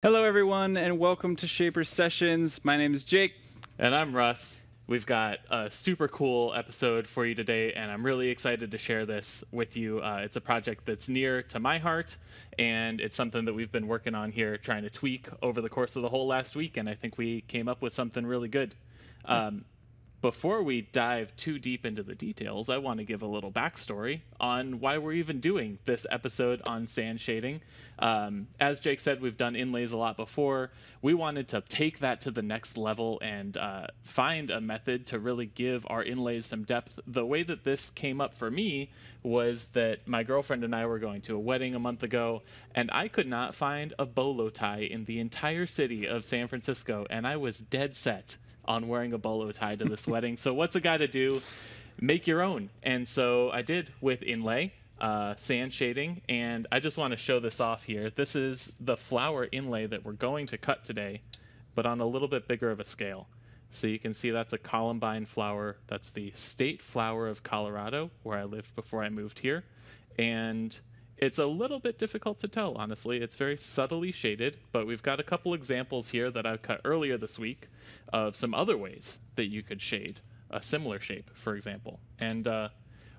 Hello, everyone, and welcome to Shaper Sessions. My name is Jake. And I'm Russ. We've got a super cool episode for you today, and I'm really excited to share this with you. Uh, it's a project that's near to my heart, and it's something that we've been working on here, trying to tweak over the course of the whole last week, and I think we came up with something really good. Um, before we dive too deep into the details, I want to give a little backstory on why we're even doing this episode on sand shading. Um, as Jake said, we've done inlays a lot before. We wanted to take that to the next level and uh, find a method to really give our inlays some depth. The way that this came up for me was that my girlfriend and I were going to a wedding a month ago, and I could not find a bolo tie in the entire city of San Francisco, and I was dead set on wearing a bolo tie to this wedding. So what's a guy to do? Make your own. And so I did with inlay, uh, sand shading, and I just want to show this off here. This is the flower inlay that we're going to cut today, but on a little bit bigger of a scale. So you can see that's a columbine flower. That's the state flower of Colorado, where I lived before I moved here. And it's a little bit difficult to tell, honestly. It's very subtly shaded, but we've got a couple examples here that I cut earlier this week of some other ways that you could shade a similar shape, for example. And uh,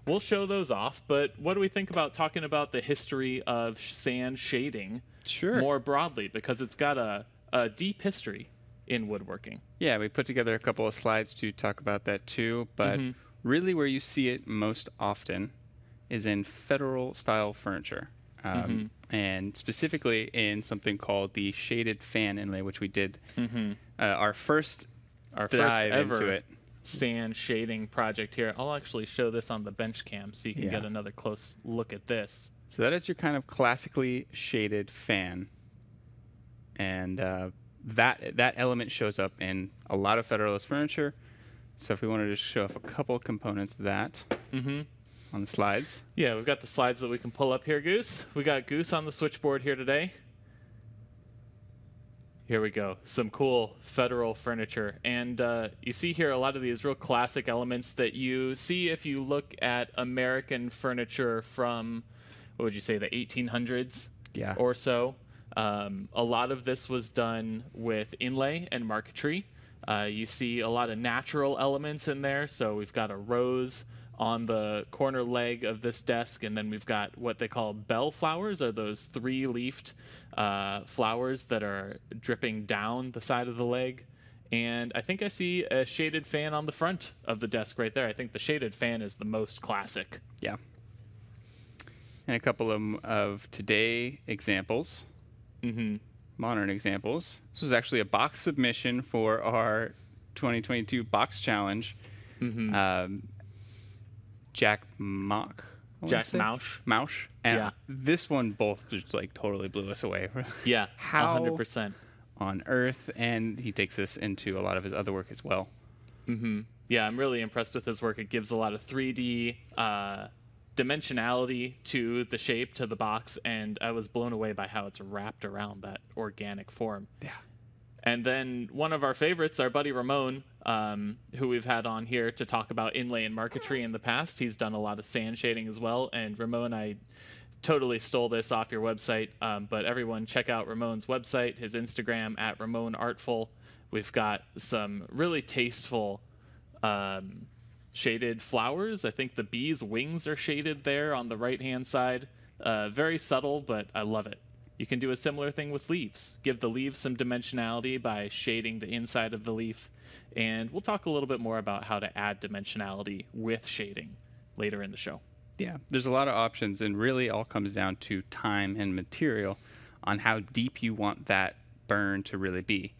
we'll show those off, but what do we think about talking about the history of sand shading Sure. more broadly? Because it's got a, a deep history in woodworking. Yeah, we put together a couple of slides to talk about that too, but Mhm. really where you see it most often is in federal style furniture. Um, And specifically in something called the shaded fan inlay, which we did Mm-hmm. uh, our first Our dive first ever into it. sand shading project here. I'll actually show this on the bench cam so you can Yeah. get another close look at this. So that is your kind of classically shaded fan, and uh, that that element shows up in a lot of Federalist furniture. So if we wanted to show off a couple of components of that Mm-hmm. On the slides, Yeah, we've got the slides that we can pull up here, Goose. We got Goose on the switchboard here today. Here we go. Some cool federal furniture. And uh, you see here a lot of these real classic elements that you see if you look at American furniture from, what would you say, the 1800s Yeah. or so. Um, a lot of this was done with inlay and marquetry. Uh, you see a lot of natural elements in there. So we've got a rose on the corner leg of this desk, and then we've got what they call bell flowers, are those three-leafed uh, flowers that are dripping down the side of the leg. And I think I see a shaded fan on the front of the desk right there. I think the shaded fan is the most classic. yeah, and a couple of, of today examples, Mm-hmm. modern examples. This was actually a box submission for our 2022 box challenge. Mm-hmm. Um, Jack Mock. Jack? Mausch. Mausch. And Yeah. this one both just like totally blew us away. Yeah, How- 100%. on Earth, and he takes this into a lot of his other work as well. hmm Yeah, I'm really impressed with his work. It gives a lot of 3D uh, dimensionality to the shape, to the box, and I was blown away by how it's wrapped around that organic form. Yeah. And then one of our favorites, our buddy Ramon, um, who we've had on here to talk about inlay and marquetry in the past. He's done a lot of sand shading as well. And Ramon, I totally stole this off your website, um, but everyone check out Ramon's website, his Instagram at Ramon Artful. We've got some really tasteful um, shaded flowers. I think the bee's wings are shaded there on the right hand side. Uh, very subtle, but I love it. You can do a similar thing with leaves. Give the leaves some dimensionality by shading the inside of the leaf. And we'll talk a little bit more about how to add dimensionality with shading later in the show. Yeah, there's a lot of options, and really all comes down to time and material on how deep you want that burn to really be.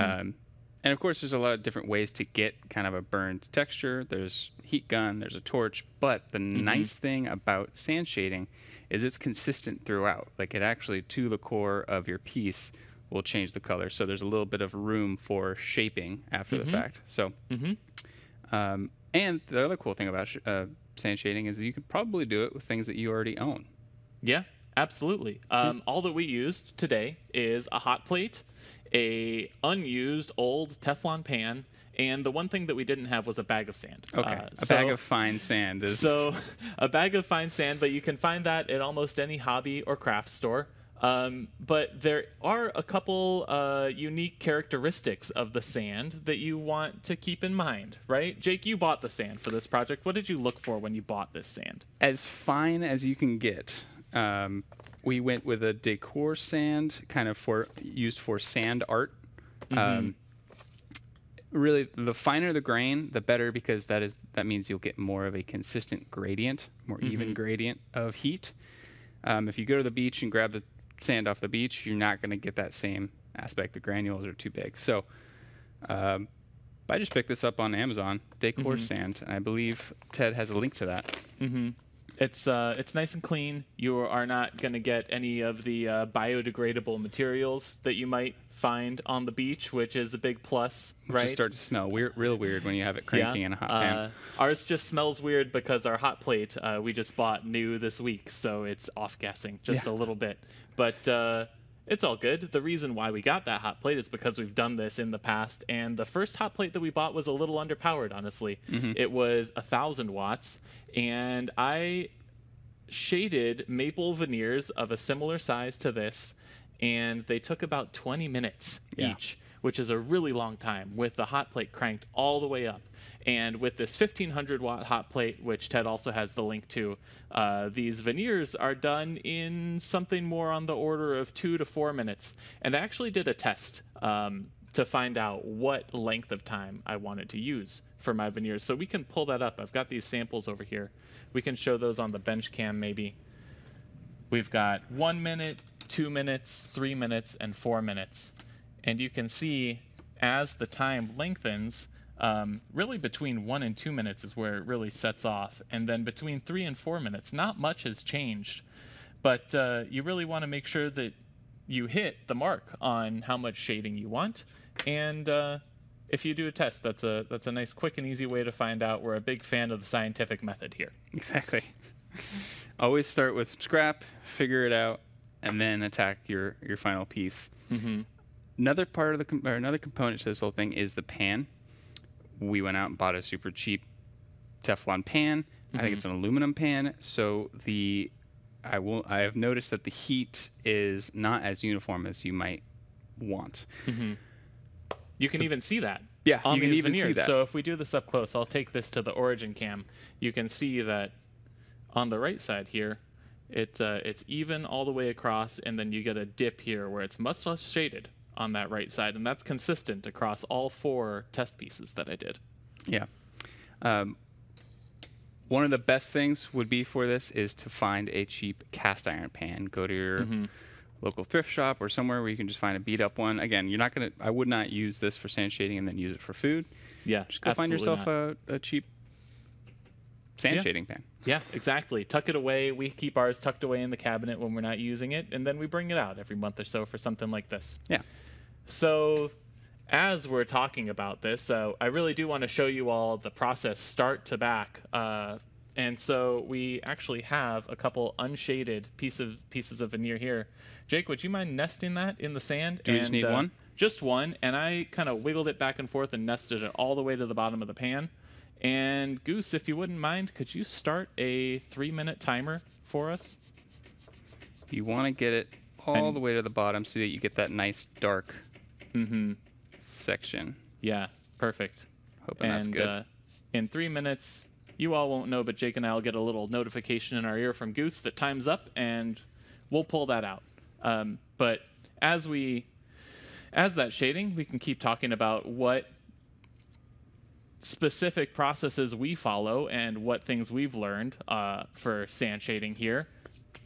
Um, and of course, there's a lot of different ways to get kind of a burned texture. There's heat gun, there's a torch, but the nice thing about sand shading is it's consistent throughout. Like it actually to the core of your piece will change the color. So there's a little bit of room for shaping after the fact. So um, and the other cool thing about sh- uh, sand shading is you can probably do it with things that you already own. Yeah, absolutely. Um, all that we used today is a hot plate, a unused old Teflon pan, and the one thing that we didn't have was a bag of sand. Okay, Uh, a so- bag of fine sand is So, a bag of fine sand, but you can find that at almost any hobby or craft store. Um, but there are a couple uh, unique characteristics of the sand that you want to keep in mind, right? Jake, you bought the sand for this project. What did you look for when you bought this sand? As fine as you can get. Um, we went with a decor sand, kind of for used for sand art. Um, really, the finer the grain, the better, because that is that means you'll get more of a consistent gradient, more even gradient of heat. Um, if you go to the beach and grab the sand off the beach, you're not going to get that same aspect. The granules are too big. So, um, I just picked this up on Amazon, decor sand, and I believe Ted has a link to that. It's uh, it's nice and clean. You are not going to get any of the uh, biodegradable materials that you might find on the beach, which is a big plus, Which right? just start to smell weird, real weird when you have it cranking in a hot pan. Uh, ours just smells weird because our hot plate uh, we just bought new this week, so it's off gassing just Yeah. a little bit. But uh, it's all good. The reason why we got that hot plate is because we've done this in the past, and the first hot plate that we bought was a little underpowered. Honestly, Mm-hmm. it was a thousand watts, and I shaded maple veneers of a similar size to this, and they took about 20 minutes Yeah. each, which is a really long time with the hot plate cranked all the way up. And with this 1500 watt hot plate, which Ted also has the link to, uh, these veneers are done in something more on the order of two to four minutes. And I actually did a test um, to find out what length of time I wanted to use for my veneers. So we can pull that up. I've got these samples over here. We can show those on the bench cam maybe. We've got one minute, two minutes, three minutes, and four minutes. And you can see as the time lengthens, um, really between one and two minutes is where it really sets off. And then between three and four minutes, not much has changed. But uh, you really want to make sure that you hit the mark on how much shading you want. And uh, if you do a test, that's a that's a nice, quick and easy way to find out. We're a big fan of the scientific method here. Exactly. Always start with some scrap, figure it out, and then attack your your final piece. Mm-hmm. Another part of the com- or another component to this whole thing is the pan. We went out and bought a super cheap Teflon pan. I think it's an aluminum pan, so the I will I have noticed that the heat is not as uniform as you might want. You can even see that. Yeah, on you can even see that. So if we do this up close, I'll take this to the origin cam. You can see that on the right side here, it uh, it's even all the way across, and then you get a dip here where it's much less shaded on that right side, and that's consistent across all four test pieces that I did. Yeah. Um, one of the best things would be for this is to find a cheap cast iron pan. Go to your local thrift shop or somewhere where you can just find a beat up one. Again, you're not gonna. I would not use this for sand shading and then use it for food. Yeah, Just go find yourself a, a cheap sand Yeah. shading pan. Yeah, exactly. Tuck it away. We keep ours tucked away in the cabinet when we're not using it, and then we bring it out every month or so for something like this. Yeah. So, as we're talking about this, uh, I really do want to show you all the process start to back. Uh, and so we actually have a couple unshaded piece of, pieces of veneer here. Jake, would you mind nesting that in the sand? Do we just need uh, one? Just one. And I kind of wiggled it back and forth and nested it all the way to the bottom of the pan. And Goose, if you wouldn't mind, could you start a three minute timer for us? You want to get it all And- the way to the bottom so that you get that nice dark Mm-hmm. section. Yeah, perfect. Hoping that's and good. Uh, in three minutes, you all won't know, but Jake and I will get a little notification in our ear from Goose that time's up, and we'll pull that out. Um, but as we, as that shading, we can keep talking about what specific processes we follow and what things we've learned uh, for sand shading here.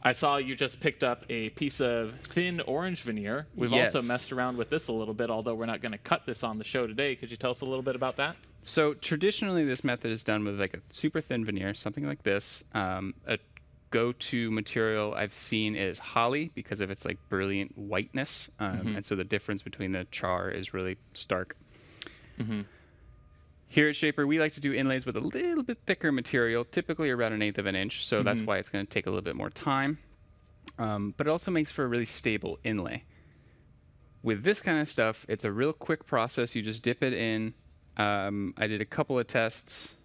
I saw you just picked up a piece of thin orange veneer. We've also messed around with this a little bit, although we're not going to cut this on the show today. Could you tell us a little bit about that? So traditionally, this method is done with like a super thin veneer, something like this. Um, a go-to material I've seen is holly because of its like brilliant whiteness, um, and so the difference between the char is really stark. Here at Shaper, we like to do inlays with a little bit thicker material, typically around an eighth of an inch. So that's why it's going to take a little bit more time. Um, but it also makes for a really stable inlay. With this kind of stuff, it's a real quick process. You just dip it in. Um, I did a couple of tests,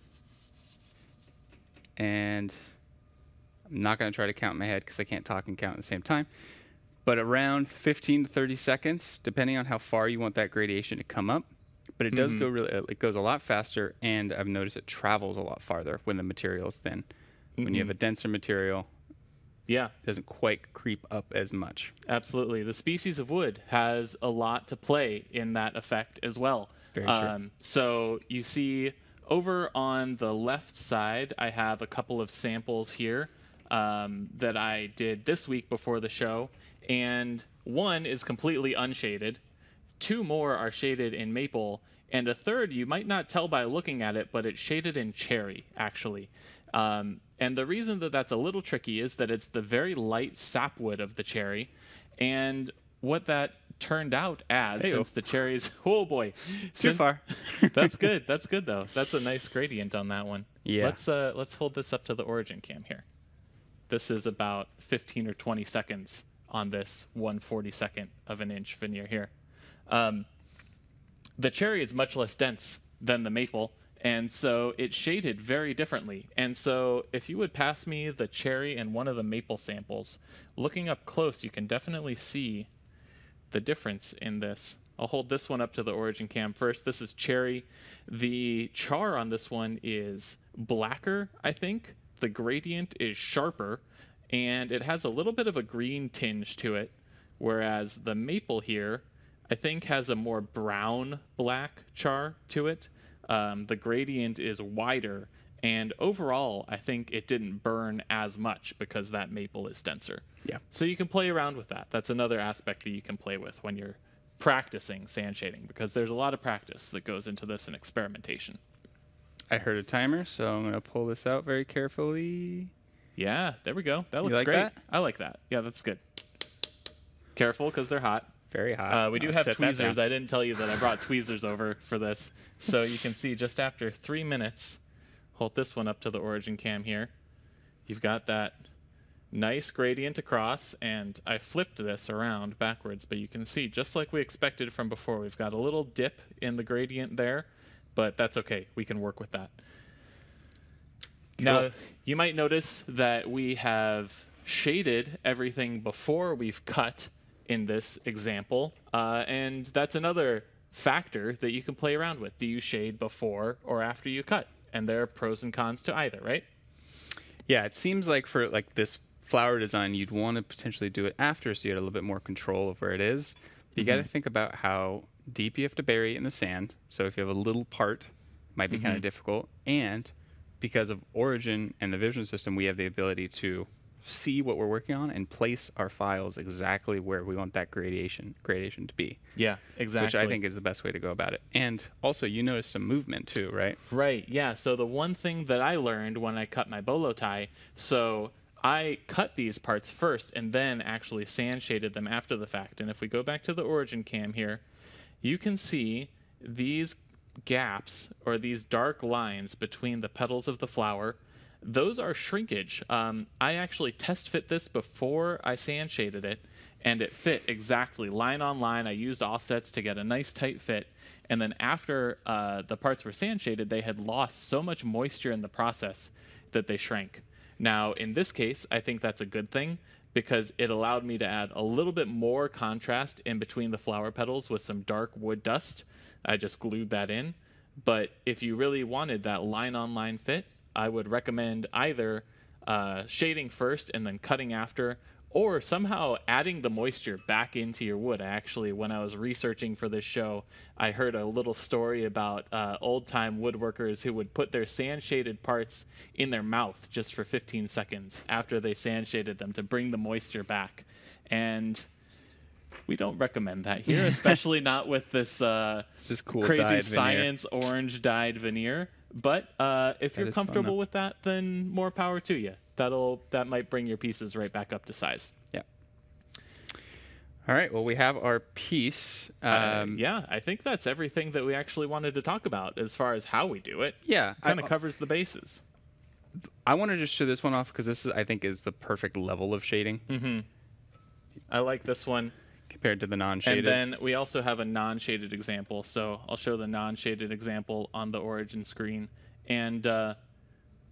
and I'm not going to try to count in my head because I can't talk and count at the same time. but around 15 to 30 seconds, depending on how far you want that gradation to come up. But it does go really, it goes a lot faster, and I've noticed it travels a lot farther when the material is thin. When you have a denser material, Yeah, it doesn't quite creep up as much. absolutely. The species of wood has a lot to play in that effect as well. Very true. Um, so you see over on the left side, I have a couple of samples here um, that I did this week before the show, and one is completely unshaded. Two more are shaded in maple, and a third you might not tell by looking at it, but it's shaded in cherry actually. Um, and the reason that that's a little tricky is that it's the very light sapwood of the cherry, and what that turned out as Heyo. since the cherries oh boy Too Sin- far. that's good that's good though that's a nice gradient on that one Yeah. let's uh let's hold this up to the origin cam here this is about 15 or 20 seconds on this 142nd of an inch veneer here um, the cherry is much less dense than the maple and so it shaded very differently. And so if you would pass me the cherry and one of the maple samples looking up close you can definitely see the difference in this. I'll hold this one up to the origin cam. First this is cherry. The char on this one is blacker i think. The gradient is sharper and it has a little bit of a green tinge to it whereas the maple here I think has a more brown black char to it. Um, the gradient is wider, and overall, I think it didn't burn as much because that maple is denser. Yeah. So you can play around with that. That's another aspect that you can play with when you're practicing sand shading because there's a lot of practice that goes into this and experimentation. I heard a timer, so I'm going to pull this out very carefully. Yeah, there we go. That looks like great. that? I like that. Yeah, that's good. Careful because they're hot. Very hot. Uh, we do I'll have tweezers. I didn't tell you that I brought tweezers over for this. So you can see just after three minutes, hold this one up to the origin cam here. You've got that nice gradient across, and I flipped this around backwards, but you can see just like we expected from before, we've got a little dip in the gradient there, but that's okay. We can work with that. Now, you might notice that we have shaded everything before we've cut in this example, uh, and that's another factor that you can play around with. Do you shade before or after you cut? And there are pros and cons to either, right? Yeah, it seems like for like this flower design, you'd want to potentially do it after, so you had a little bit more control of where it is. But you got to think about how deep you have to bury in the sand. So if you have a little part, it might be kind of difficult. And because of origin and the vision system, we have the ability to see what we're working on and place our files exactly where we want that gradation gradation to be. Yeah, exactly. Which I think is the best way to go about it. And also, you notice some movement too, right? Right. Yeah. So the one thing that I learned when I cut my bolo tie, so I cut these parts first and then actually sand shaded them after the fact. And if we go back to the origin cam here, you can see these gaps or these dark lines between the petals of the flower. Those are shrinkage. Um, I actually test fit this before I sand shaded it, and it fit exactly line on line. I used offsets to get a nice tight fit. And then after uh, the parts were sand shaded, they had lost so much moisture in the process that they shrank. Now, in this case, I think that's a good thing because it allowed me to add a little bit more contrast in between the flower petals with some dark wood dust. I just glued that in. But if you really wanted that line on line fit, I would recommend either uh, shading first and then cutting after, or somehow adding the moisture back into your wood. I actually, when I was researching for this show, I heard a little story about uh, old time woodworkers who would put their sand shaded parts in their mouth just for 15 seconds after they sand shaded them to bring the moisture back. And we don't recommend that here, especially not with this uh, This cool crazy dyed veneer. science orange dyed veneer. But uh, if you're is fun, comfortable with that, then more power to you. That'll that might bring your pieces right back up to size. Yeah. All right. Well, we have our piece. Uh, Um, yeah, I think that's everything that we actually wanted to talk about as far as how we do it. Yeah. Kind of covers the bases. I want to just show this one off because this is, I think, is the perfect level of shading Mm-hmm. I like this one. Compared to the non-shaded. And then we also have a non-shaded example. So I'll show the non-shaded example on the origin screen. And uh,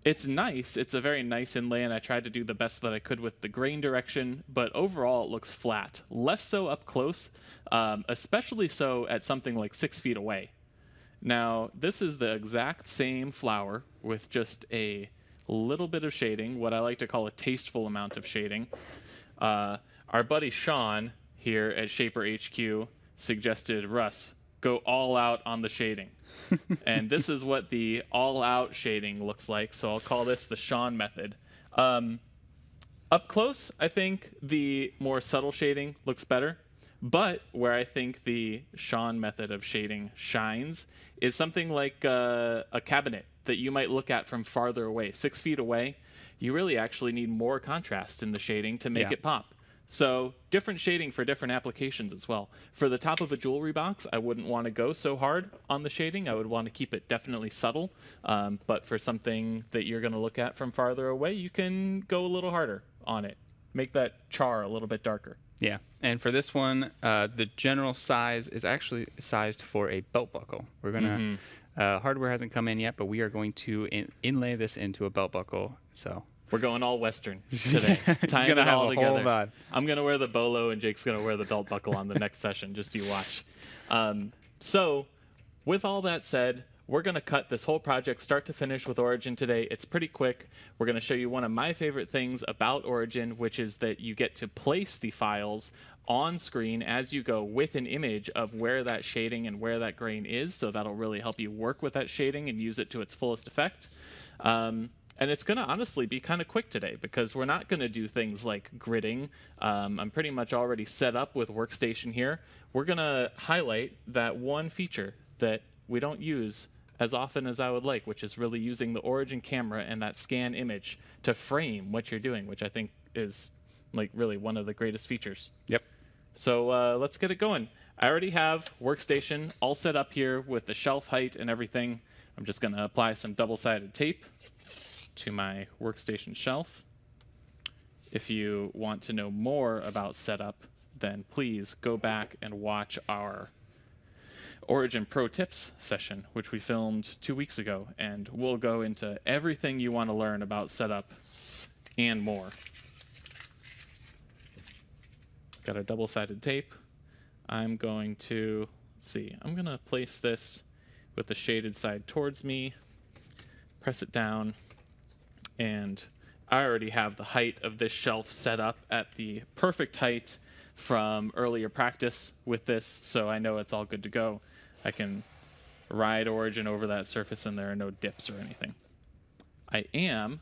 it's nice. It's a very nice inlay, and I tried to do the best that I could with the grain direction, but overall it looks flat. Less so up close, um, especially so at something like six feet away. Now, this is the exact same flower with just a little bit of shading, what I like to call a tasteful amount of shading. Uh, our buddy Sean here at Shaper HQ suggested, Russ, go all out on the shading. and this is what the all out shading looks like. So I'll call this the Sean method. Um, up close, I think the more subtle shading looks better. But where I think the Sean method of shading shines is something like uh, a cabinet that you might look at from farther away, six feet away. You really actually need more contrast in the shading to make Yeah. it pop. So different shading for different applications as well. For the top of a jewelry box, I wouldn't want to go so hard on the shading. I would want to keep it definitely subtle. Um, but for something that you're going to look at from farther away, you can go a little harder on it. Make that char a little bit darker. Yeah, and for this one, uh, the general size is actually sized for a belt buckle. We're gonna uh, hardware hasn't come in yet, but we are going to in- inlay this into a belt buckle. So We're going all Western today. It's Tying it all together. I'm gonna wear the bolo, and Jake's gonna wear the belt buckle on the next session. Just you watch. Um, so, with all that said, we're gonna cut this whole project start to finish with Origin today. It's pretty quick. We're gonna show you one of my favorite things about Origin, which is that you get to place the files on screen as you go with an image of where that shading and where that grain is. So that'll really help you work with that shading and use it to its fullest effect. Um, and it's going to honestly be kind of quick today because we're not going to do things like gridding. Um, I'm pretty much already set up with Workstation here. We're going to highlight that one feature that we don't use as often as I would like, which is really using the Origin camera and that scan image to frame what you're doing, which I think is like really one of the greatest features. yep, So uh, let's get it going. I already have Workstation all set up here with the shelf height and everything. I'm just going to apply some double-sided tape to my workstation shelf. If you want to know more about setup, then please go back and watch our Origin Pro Tips session, which we filmed two weeks ago, and we'll go into everything you want to learn about setup and more. Got a double-sided tape. I'm going to see. I'm going to place this with the shaded side towards me. Press it down and I already have the height of this shelf set up at the perfect height from earlier practice with this, so I know it's all good to go. I can ride Origin over that surface and there are no dips or anything. I am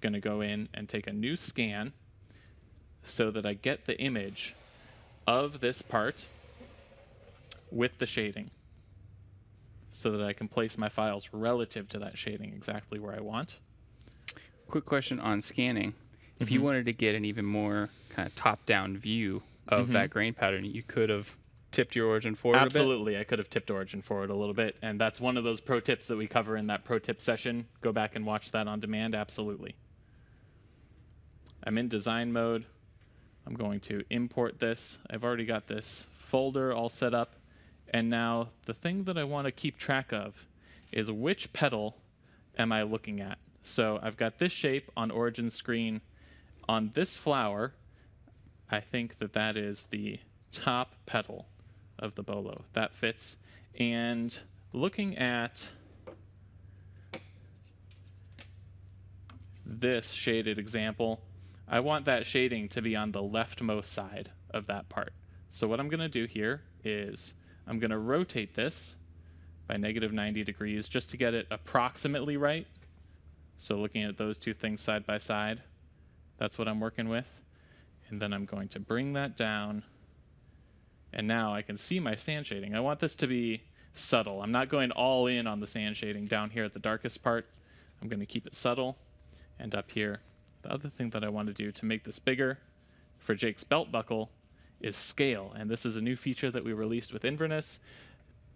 going to go in and take a new scan so that I get the image of this part with the shading so that I can place my files relative to that shading exactly where I want. Quick question on scanning. If Mm-hmm. you wanted to get an even more kind of top-down view of Mm-hmm. that grain pattern, you could have tipped your origin forward a bit. Absolutely. I could have tipped Origin forward a little bit. And that's one of those pro tips that we cover in that pro tip session. Go back and watch that on demand. Absolutely. I'm in design mode. I'm going to import this. I've already got this folder all set up. And now the thing that I want to keep track of is which petal am I looking at? So I've got this shape on origin screen. On this flower, I think that that is the top petal of the bolo. That fits. And looking at this shaded example, I want that shading to be on the leftmost side of that part. So what I'm going to do here is I'm going to rotate this by negative 90 degrees just to get it approximately right. So looking at those two things side by side, that's what I'm working with. And then I'm going to bring that down. And now I can see my sand shading. I want this to be subtle. I'm not going all in on the sand shading down here at the darkest part. I'm going to keep it subtle. And up here, the other thing that I want to do to make this bigger for Jake's belt buckle is scale. And this is a new feature that we released with Inverness.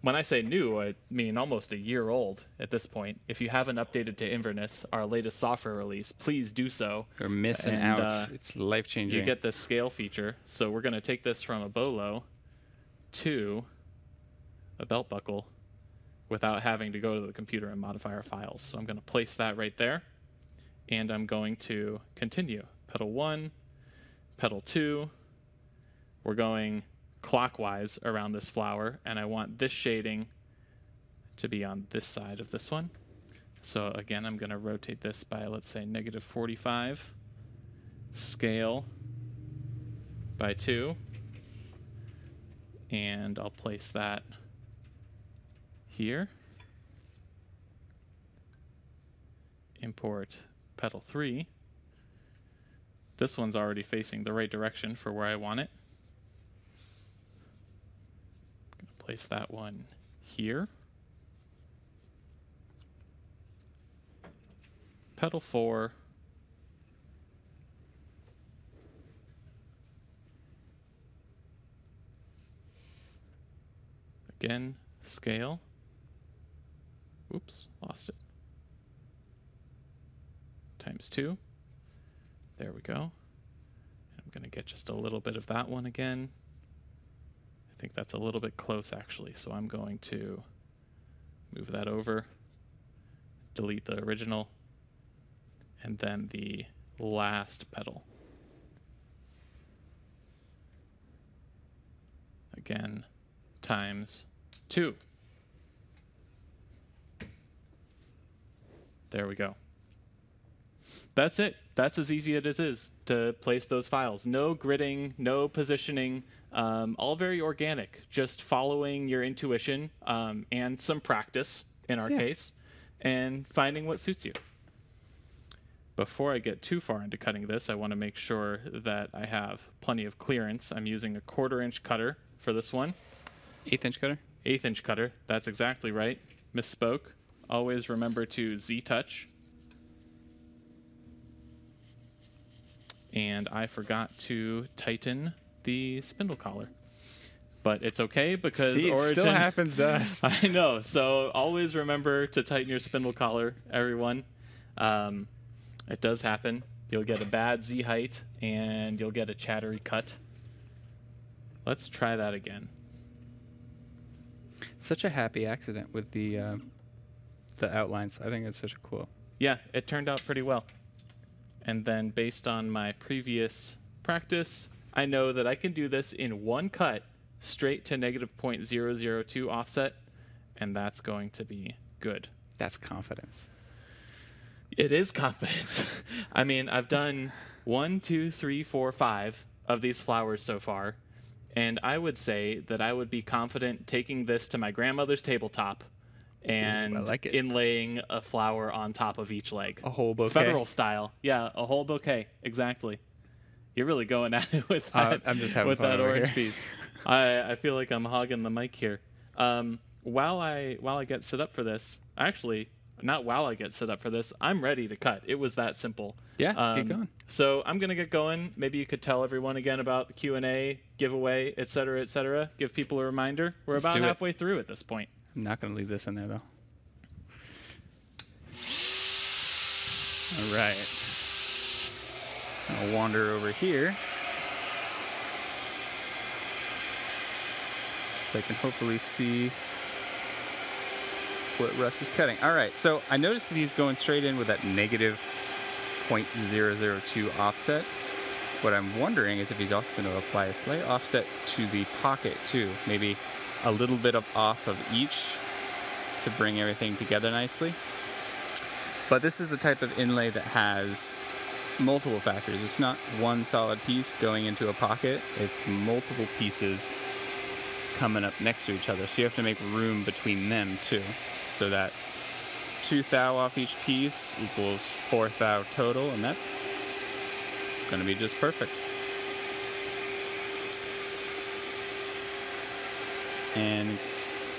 When I say new, I mean almost a year old at this point. If you haven't updated to Inverness, our latest software release, please do so. You're missing And, out. uh, it's life changing. You get the scale feature. So we're going to take this from a bolo to a belt buckle without having to go to the computer and modify our files. So I'm going to place that right there. and I'm going to continue. Petal one, petal two. We're going clockwise around this flower, and I want this shading to be on this side of this one. So again, I'm going to rotate this by, let's say, negative 45, scale by 2, and I'll place that here. Import petal 3. This one's already facing the right direction for where I want it. I'm going to place that one here. Petal 4. Again, scale. Oops, lost it. Times 2. There we go. I'm going to get just a little bit of that one again. I think that's a little bit close actually, so I'm going to move that over, delete the original, and then the last petal. Again, times 2. There we go. That's it. That's as easy as it is to place those files. No gridding, no positioning, um, all very organic. Just following your intuition um, and some practice, in our Yeah. case, and finding what suits you. Before I get too far into cutting this, I want to make sure that I have plenty of clearance. I'm using a quarter inch cutter for this one. Eighth inch cutter. Eighth inch cutter. That's exactly right. Misspoke. Always remember to Z touch. And I forgot to tighten the spindle collar. But it's okay because See, it Origin still happens to us. I know. So always remember to tighten your spindle collar, everyone. Um, it does happen. You'll get a bad Z height and you'll get a chattery cut. Let's try that again. Such a happy accident with the uh, the outlines. I think it's such a cool. Yeah, it turned out pretty well. And then based on my previous practice, I know that I can do this in one cut straight to negative 0.002 offset, and that's going to be good. That's confidence. It is confidence. I mean, I've done one, two, three, four, five of these flowers so far, and I would say that I would be confident taking this to my grandmother's tabletop and like inlaying a flower on top of each leg. A whole bouquet. Federal style. Yeah, a whole bouquet. Exactly. You're really going at it with Uh, that. I'm just having with fun that over orange here. piece. I I feel like I'm hogging the mic here. Um, while I while I get set up for this, actually, not while I get set up for this, I'm ready to cut. It was that simple. Yeah, get Um, going. So I'm gonna get going. Maybe you could tell everyone again about the Q and A, giveaway, et cetera, et cetera. Give people a reminder. We're Let's about do it. halfway through at this point. I'm not going to leave this in there though. All right. I'll wander over here. So I can hopefully see what Russ is cutting. All right, so I noticed that he's going straight in with that negative 0.002 offset. What I'm wondering is if he's also going to apply a slight offset to the pocket too. Maybe a little bit of off of each to bring everything together nicely. But this is the type of inlay that has multiple factors. It's not one solid piece going into a pocket, it's multiple pieces coming up next to each other. So you have to make room between them too. So that two thou off each piece equals four thou total, and that's going to be just perfect. And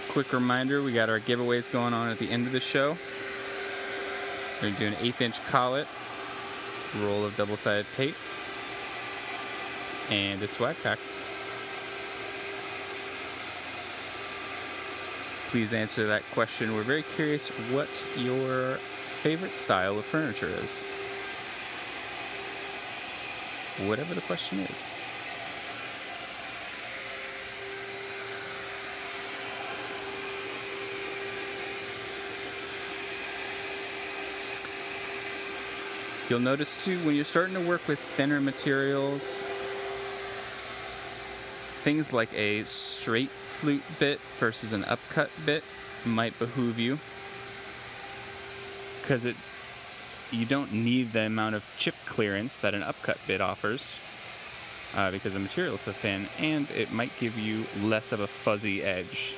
quick reminder, we got our giveaways going on at the end of the show. We're gonna do an eighth inch collet, roll of double-sided tape, and a swag pack. Please answer that question. We're very curious what your favorite style of furniture is. Whatever the question is. You'll notice too when you're starting to work with thinner materials, things like a straight flute bit versus an upcut bit might behoove you because it you don't need the amount of chip clearance that an upcut bit offers uh, because the material is so thin, and it might give you less of a fuzzy edge.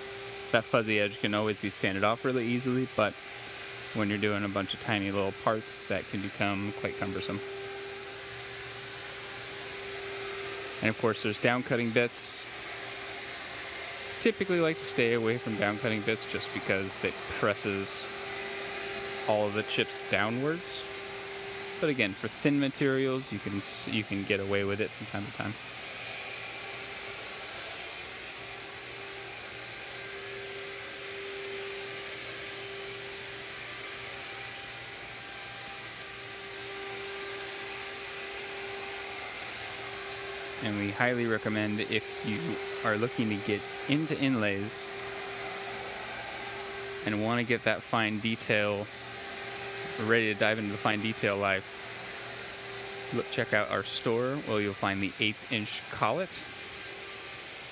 That fuzzy edge can always be sanded off really easily, but when you're doing a bunch of tiny little parts, that can become quite cumbersome. And of course, there's down cutting bits. Typically, like to stay away from down cutting bits just because it presses all of the chips downwards. But again, for thin materials, you can you can get away with it from time to time. And we highly recommend if you are looking to get into inlays and want to get that fine detail ready to dive into the fine detail life, look, check out our store where you'll find the eighth inch collet.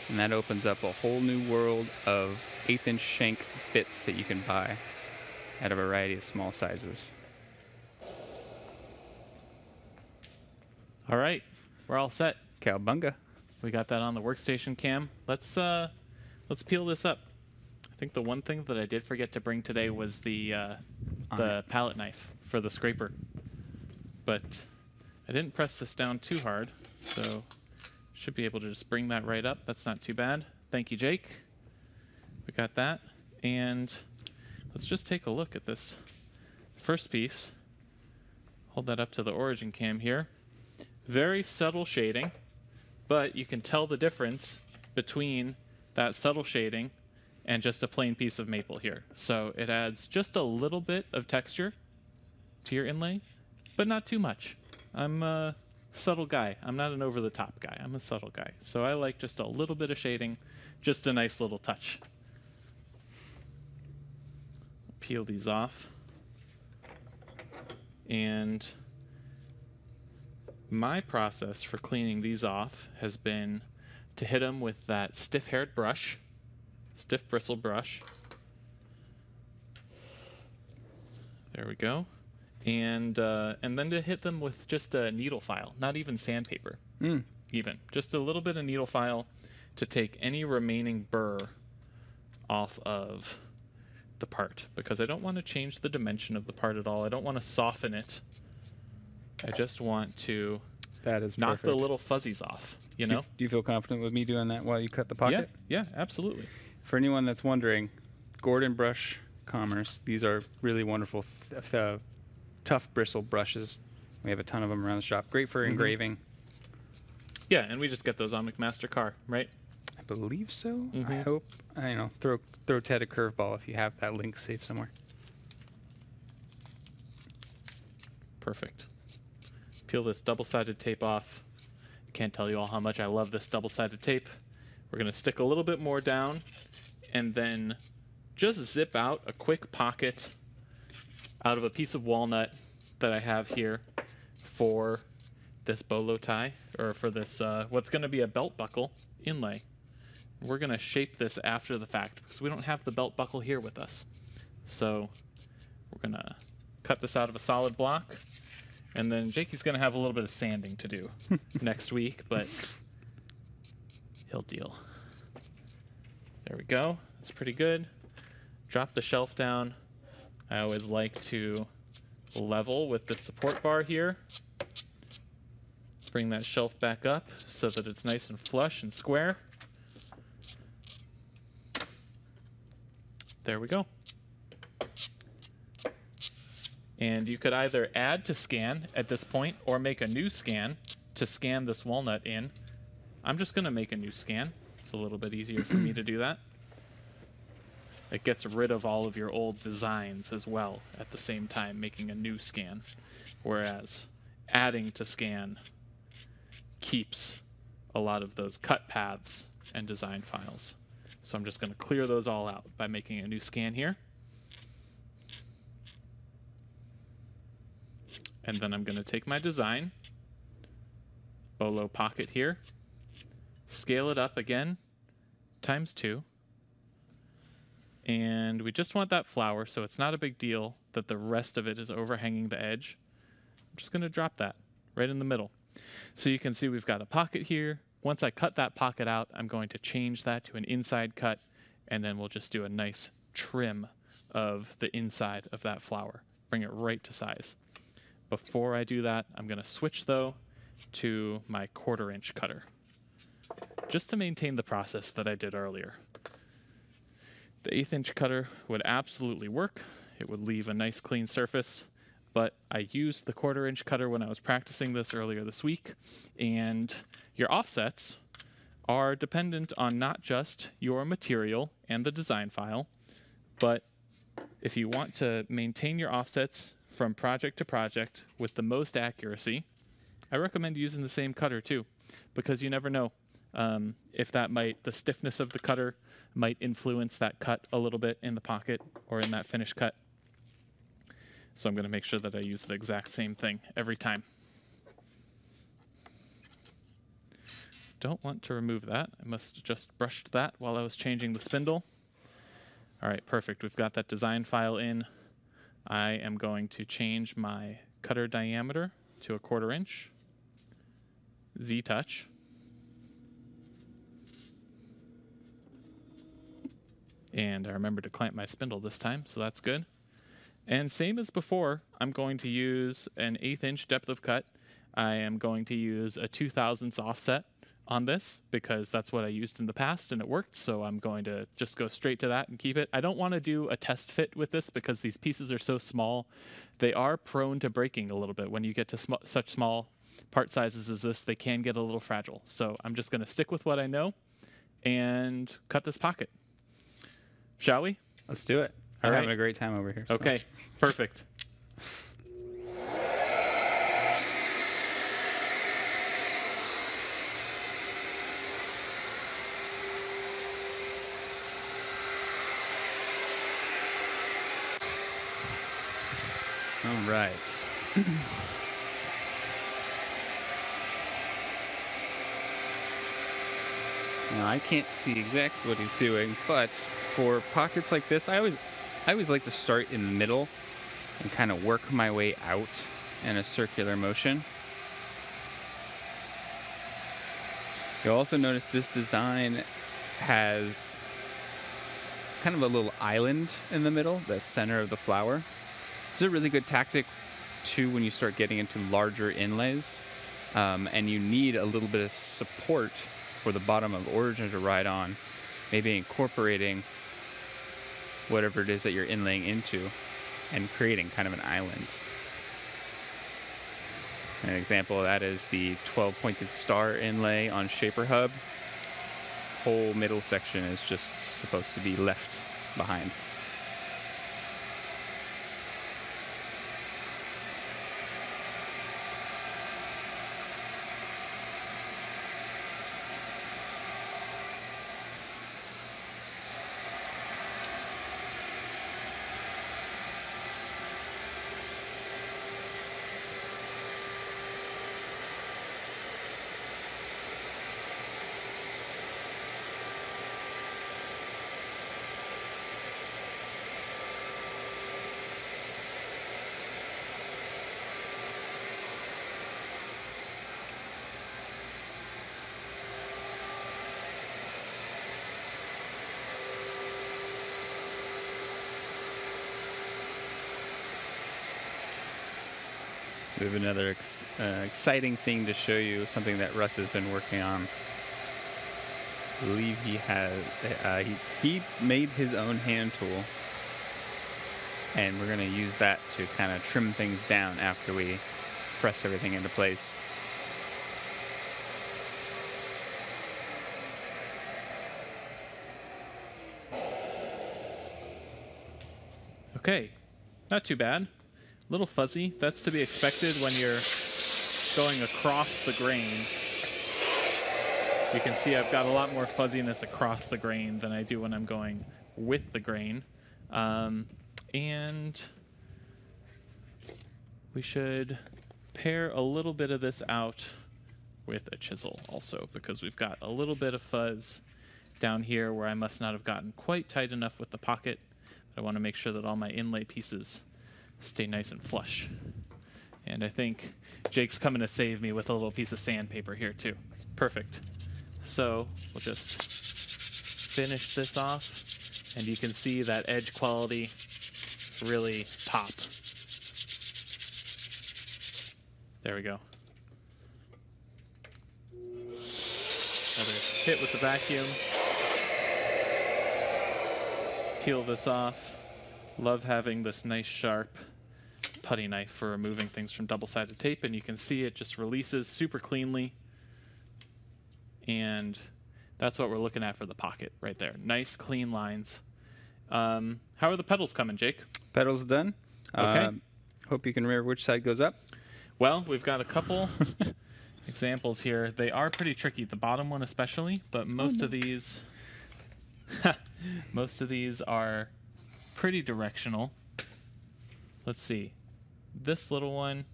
And that opens up a whole new world of eighth inch shank bits that you can buy at a variety of small sizes. All right, we're all set. Cowbunga. We got that on the workstation cam. Let's uh, let's peel this up. I think the one thing that I did forget to bring today was the uh, the palette knife for the scraper, but I didn't press this down too hard, so should be able to just bring that right up. That's not too bad. Thank you, Jake. We got that, and let's just take a look at this first piece. Hold that up to the origin cam here. Very subtle shading but you can tell the difference between that subtle shading and just a plain piece of maple here. So it adds just a little bit of texture to your inlay, but not too much. I'm a subtle guy. I'm not an over the top guy. I'm a subtle guy. So I like just a little bit of shading, just a nice little touch. Peel these off. And my process for cleaning these off has been to hit them with that stiff-haired brush, stiff bristle brush. There we go. And uh, and then to hit them with just a needle file, not even sandpaper, Mm. even just a little bit of needle file to take any remaining burr off of the part because I don't want to change the dimension of the part at all. I don't want to soften it. I just want to That is knock the little fuzzies off, you Do you- know? Do you feel confident with me doing that while you cut the pocket? yeah, Yeah. absolutely. For anyone that's wondering, Gordon Brush Commerce. These are really wonderful, th- th- tough bristle brushes. We have a ton of them around the shop. Great for engraving. Yeah, and we just get those on McMaster-Carr, right? I believe so. I Mhm. hope. I don't know. Throw throw Ted a curveball if you have that link saved somewhere. Perfect. Peel this double-sided tape off. I can't tell you all how much I love this double-sided tape. We're going to stick a little bit more down and then just zip out a quick pocket out of a piece of walnut that I have here for this bolo tie or for this uh, what's going to be a belt buckle inlay. We're going to shape this after the fact because we don't have the belt buckle here with us. So we're going to cut this out of a solid block and then Jakey's going to have a little bit of sanding to do next week, but he'll deal. There we go. That's pretty good. Drop the shelf down. I always like to level with the support bar here. Bring that shelf back up so that it's nice and flush and square. There we go. And you could either add to scan at this point or make a new scan to scan this walnut in. I'm just going to make a new scan. It's a little bit easier for me to do that. It gets rid of all of your old designs as well at the same time, making a new scan. Whereas adding to scan keeps a lot of those cut paths and design files. So I'm just going to clear those all out by making a new scan here. And then I'm going to take my design, Bolo pocket here, scale it up again, times two. And we just want that flower, so it's not a big deal that the rest of it is overhanging the edge. I'm just going to drop that right in the middle. So you can see we've got a pocket here. Once I cut that pocket out, I'm going to change that to an inside cut, and then we'll just do a nice trim of the inside of that flower. Bring it right to size. Before I do that, I'm going to switch though to my quarter inch cutter just to maintain the process that I did earlier. The eighth inch cutter would absolutely work. It would leave a nice clean surface, but I used the quarter inch cutter when I was practicing this earlier this week, and your offsets are dependent on not just your material and the design file, but if you want to maintain your offsets from project to project with the most accuracy, I recommend using the same cutter too, because you never know um, if that might, the stiffness of the cutter might influence that cut a little bit in the pocket or in that finished cut. So I'm going to make sure that I use the exact same thing every time. Don't want to remove that. I must just brushed that while I was changing the spindle. All right, perfect. We've got that design file in. I am going to change my cutter diameter to a quarter inch. Z-touch. And I remember to clamp my spindle this time, so that's good. And same as before, I'm going to use an eighth inch depth of cut. I am going to use a 2 thousandths offset on this because that's what I used in the past and it worked. So I'm going to just go straight to that and keep it. I don't want to do a test fit with this because these pieces are so small. They are prone to breaking a little bit. When you get to sm such small part sizes as this, they can get a little fragile. So I'm just going to stick with what I know and cut this pocket. Shall we? Let's do it. All We're right. having a great time over here. so. Okay, perfect. All right. now I can't see exactly what he's doing, but for pockets like this, I always I always like to start in the middle and kind of work my way out in a circular motion. You'll also notice this design has kind of a little island in the middle, the center of the flower. Is a really good tactic too when you start getting into larger inlays um, and you need a little bit of support for the bottom of origin to ride on. Maybe incorporating whatever it is that you're inlaying into and creating kind of an island. An example of that is the 12 pointed star inlay on Shaper Hub. Whole middle section is just supposed to be left behind. We have another ex- uh, exciting thing to show you, something that Russ has been working on. I believe he has, uh, he, he made his own hand tool. And we're going to use that to kind of trim things down after we press everything into place. Okay, not too bad. A little fuzzy. That's to be expected when you're going across the grain. You can see I've got a lot more fuzziness across the grain than I do when I'm going with the grain. Um, and we should pare a little bit of this out with a chisel also because we've got a little bit of fuzz down here where I must not have gotten quite tight enough with the pocket. But I want to make sure that all my inlay pieces stay nice and flush. And I think Jake's coming to save me with a little piece of sandpaper here too. Perfect. So we'll just finish this off and you can see that edge quality really pop. There we go. Another hit with the vacuum. Peel this off. Love having this nice sharp putty knife for removing things from double-sided tape and you can see it just releases super cleanly. And that's what we're looking at for the pocket right there. Nice clean lines. Um, how are the petals coming jake? Petals done. Okay. Um, hope you can remember which side goes up. well we've got a couple examples here. They are pretty tricky the bottom one especially but most of these most of these are pretty directional. Let's see this little one.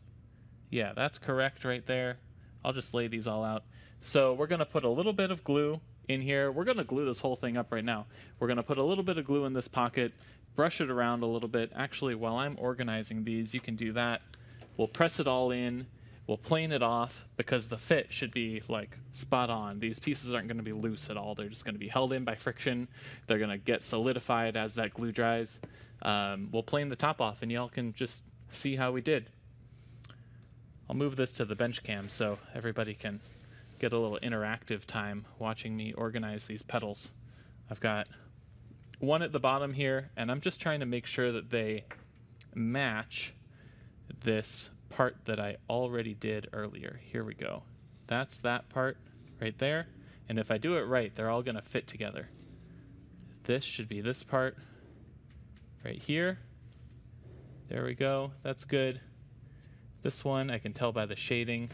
Yeah that's correct right there. I'll just lay these all out. So we're going to put a little bit of glue in here. We're going to glue this whole thing up right now. We're going to put a little bit of glue in this pocket brush it around a little bit. Actually while i'm organizing these you can do that. We'll press it all in. We'll plane it off because the fit should be like spot on. These pieces aren't going to be loose at all. They're just going to be held in by friction. They're going to get solidified as that glue dries. Um, we'll plane the top off and y'all can just see how we did i'll move this to the bench cam so everybody can get a little interactive time watching me organize these petals i've got one at the bottom here and i'm just trying to make sure that they match this part that I already did earlier. Here we go. That's that part right there. And if I do it right, they're all going to fit together. This should be this part right here. There we go. That's good. This one, I can tell by the shading.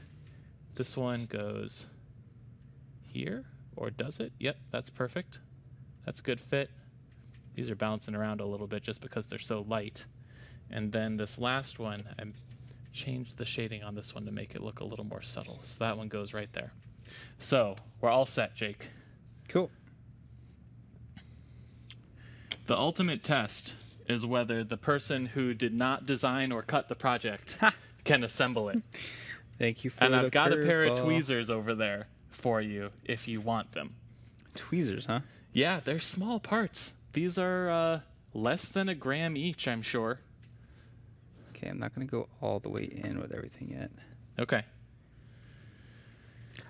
This one goes here, or does it? Yep, that's perfect. That's a good fit. These are bouncing around a little bit just because they're so light. And then this last one, I changed the shading on this one to make it look a little more subtle. So that one goes right there. So we're all set, Jake. Cool. The ultimate test is whether the person who did not design or cut the project can assemble it. Thank you for And I've got a pair of tweezers over there for you if you want them. Tweezers, huh? Yeah, they're small parts. These are uh, less than a gram each, I'm sure. Okay, I'm not gonna go all the way in with everything yet. Okay.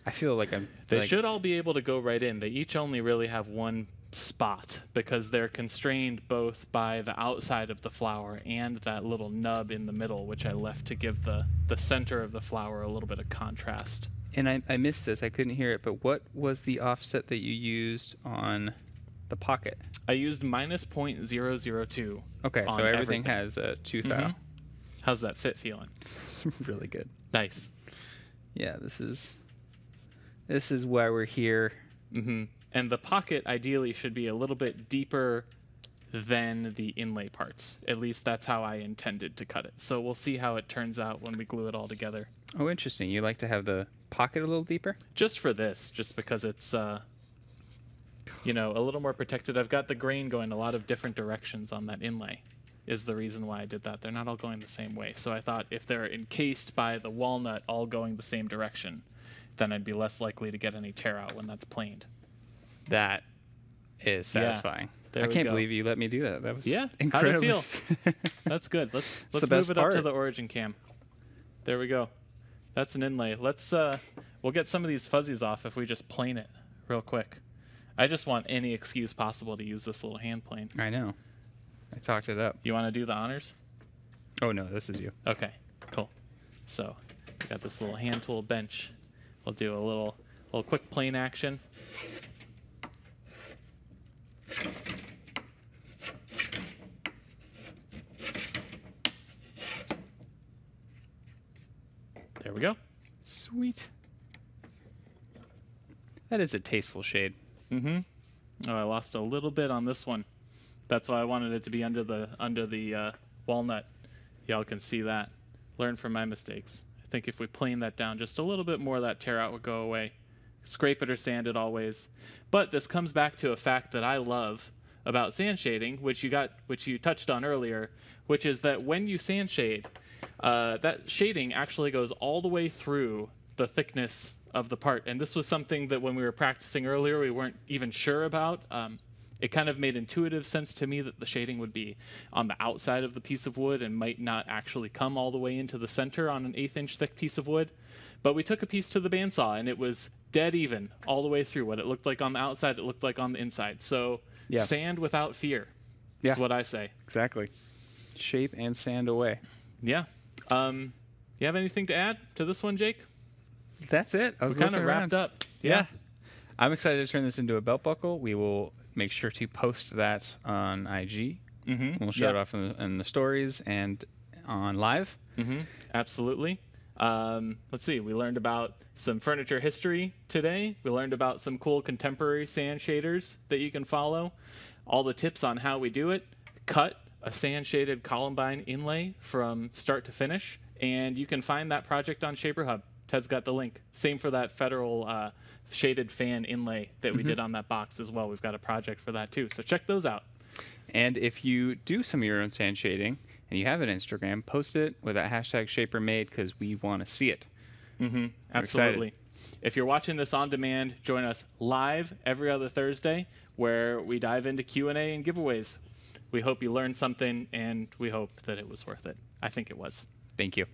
I feel like I'm. They like, should all be able to go right in. They each only really have one spot because they're constrained both by the outside of the flower and that little nub in the middle, which I left to give the, the center of the flower a little bit of contrast. And I, I missed this. I couldn't hear it. But what was the offset that you used on the pocket? I used minus 0.002. Okay, so everything, everything. has a tooth Mhm. How's that fit feeling? really good. Nice. Yeah, this is this is why we're here. hmm And the pocket ideally should be a little bit deeper than the inlay parts. At least that's how I intended to cut it. So we'll see how it turns out when we glue it all together. Oh, interesting. You like to have the pocket a little deeper? Just for this, just because it's uh you know, a little more protected. I've got the grain going a lot of different directions on that inlay. Is the reason why I did that. They're not all going the same way. So I thought if they're encased by the walnut all going the same direction, then I'd be less likely to get any tear out when that's planed. That is Yeah, satisfying. there I can't go. believe you let me do that. That was Yeah, how'd it incredible. feel? That's good. Let's let's move it up to the origin cam. There we go. That's an inlay. Let's uh we'll get some of these fuzzies off if we just plane it real quick. I just want any excuse possible to use this little hand plane. I know. I talked it up. You want to do the honors? Oh no, this is you. Okay, cool. So, we got this little hand tool bench. We'll do a little little quick plane action. We go. Sweet. That is a tasteful shade. Mm-hmm. Oh, I lost a little bit on this one. That's why I wanted it to be under the under the uh, walnut. Y'all can see that. Learn from my mistakes. I I think if we plane that down just a little bit more, that tear out would go away. Scrape it or sand it always. But this comes back to a fact that I love about sand shading, which you got, which you touched on earlier, which is that when you sand shade, uh, that shading actually goes all the way through the thickness of the part. And this was something that when we were practicing earlier, we weren't even sure about. Um, it kind of made intuitive sense to me that the shading would be on the outside of the piece of wood and might not actually come all the way into the center on an eighth inch thick piece of wood. But we took a piece to the bandsaw and it was dead even all the way through. What it looked like on the outside, it looked like on the inside. So Yeah. sand without fear Yeah. is what I say. Exactly. Shape and sand away. Yeah. Um, you have anything to add to this one, Jake? That's it. I was Kind of wrapped around. up. Yeah. I'm excited to turn this into a belt buckle. We will make sure to post that on IG. Mm-hmm. We'll show it off in the, in the stories and on live. Mm-hmm. Absolutely. Um, let's see. We learned about some furniture history today. We learned about some cool contemporary sand shaders that you can follow. All the tips on how we do it. Cut a sand shaded Columbine inlay from start to finish, and you can find that project on Shaper Hub. Ted's got the link. Same for that federal uh, shaded fan inlay that we did on that box as well. We've got a project for that too. So check those out. And if you do some of your own sand shading and you have an Instagram, post it with that hashtag ShaperMade because we want to see it. Mm-hmm. Absolutely. If you're watching this on demand, join us live every other Thursday, where we dive into Q and A and giveaways. We hope you learned something, and we hope that it was worth it. I think it was. Thank you.